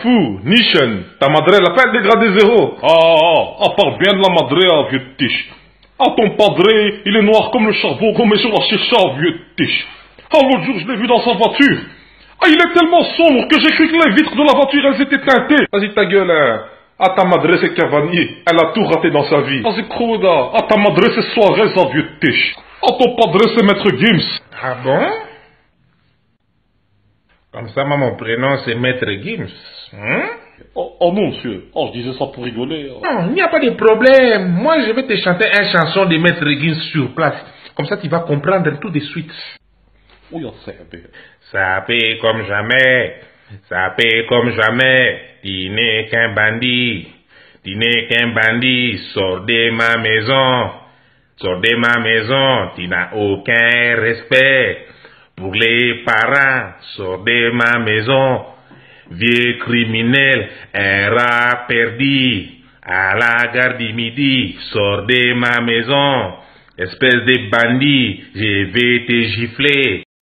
Fou, Nishan, ta madre, elle a pas dégradé zéro. Ah, ah, ah, parle bien de la madre, ah, vieux tiche. Ah, ton padré, il est noir comme le charbon qu'on met sur la chicha, vieux tiche. Ah, l'autre jour, je l'ai vu dans sa voiture. Ah, il est tellement sombre que j'ai cru que les vitres de la voiture, elles étaient teintées. Vas-y, ta gueule, hein. Ah, ta madre, c'est Cavani. Elle a tout raté dans sa vie. Vas-y, Krouda. Ah, ta madre, c'est Soirée, ça, vieux tiche. Ah, ton padré, c'est Maître Gims. Ah bon? Comme ça, moi, mon prénom, c'est Maître Gims. Hein? Oh, oh non, monsieur. Oh, je disais ça pour rigoler. oh. Non, il n'y a pas de problème. Moi, je vais te chanter une chanson de Maître Gims sur place. Comme ça, tu vas comprendre tout de suite. Oui, on sait, Ça paie comme jamais. Ça paie comme jamais. Tu n'es qu'un bandit. Tu n'es qu'un bandit. Sors de ma maison. Sors de ma maison. Tu n'as aucun respect pour les parents. Sors de ma maison. Vieux criminel, un rat perdu. À la gare du midi. Sors de ma maison. Espèce de bandit, je vais te gifler.